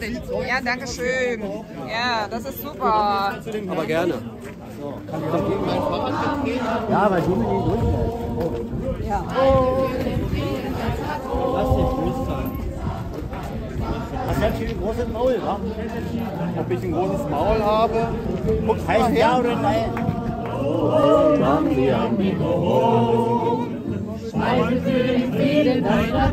Ja, danke schön. Ja, das ist super. Aber gerne. Ja, weil du mit ihm durchlässt. Ja. Lass dich groß sein. Hast du natürlich ein großes Maul, wa? Ob ich ein großes Maul habe? Guckst du mal Heißt ja her? oder nein? Sag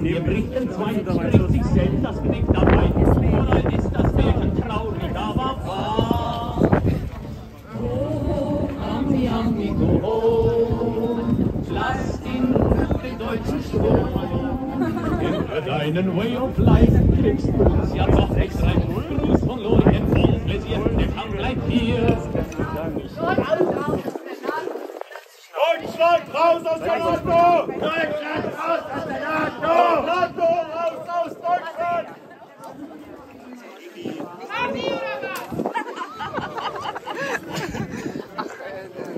Wir bringen zwei, spricht sich selbst das Knick dabei. Überall ist das Märchen traurig, aber wahr. Oh, Ami, Ami, go home. Lass den deutschen Strom. Über deinen Way of Life kriegst du uns ja doch nicht rein. Gruß von Lorien von Pläsier, der Kampf bleibt hier. Deutschland raus aus der NATO! Deutschland raus aus der NATO! NATO raus aus Deutschland!